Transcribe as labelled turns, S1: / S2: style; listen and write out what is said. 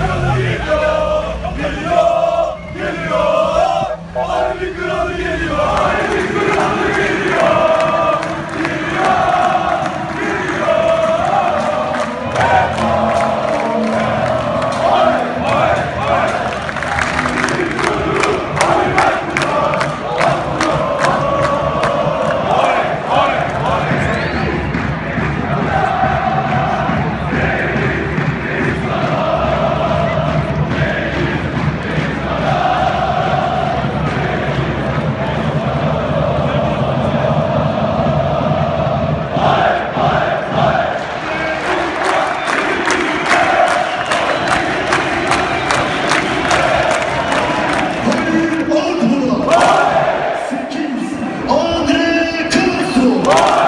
S1: Hallelujah. Whoa!